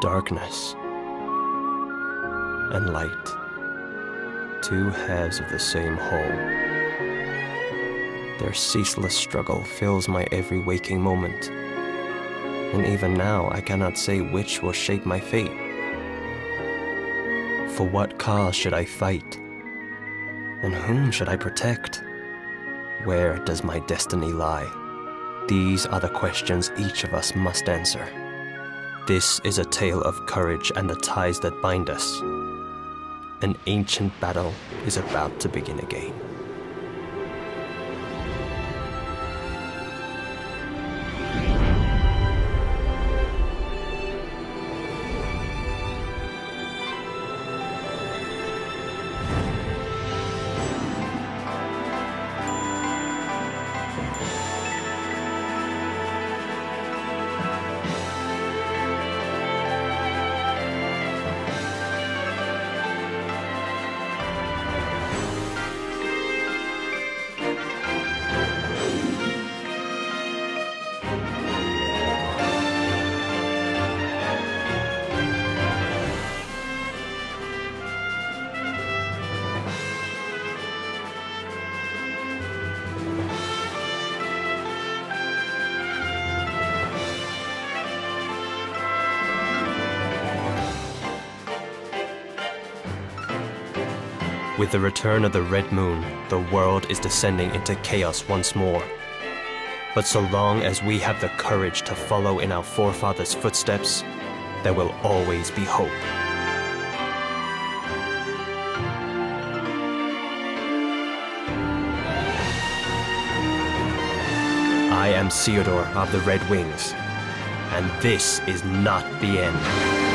Darkness and light, two halves of the same whole. Their ceaseless struggle fills my every waking moment, and even now I cannot say which will shape my fate. For what cause should I fight? And whom should I protect? Where does my destiny lie? These are the questions each of us must answer. This is a tale of courage and the ties that bind us. An ancient battle is about to begin again. With the return of the Red Moon, the world is descending into chaos once more. But so long as we have the courage to follow in our forefathers' footsteps, there will always be hope. I am Ceodore of the Red Wings, and this is not the end.